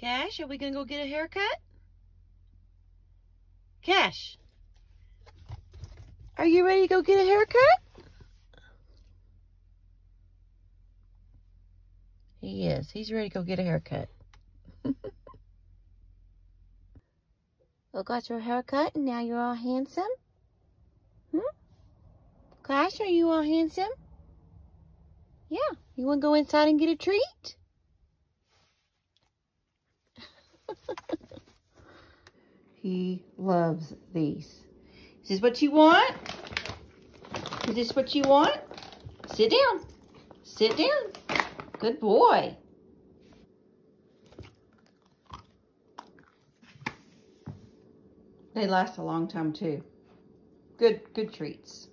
Cash, are we going to go get a haircut? Cash, are you ready to go get a haircut? He is. He's ready to go get a haircut. well, got your haircut and now you're all handsome? Hmm? Cash, are you all handsome? Yeah. You want to go inside and get a treat? he loves these. Is this what you want? Is this what you want? Sit down. Sit down. Good boy. They last a long time too. Good, good treats.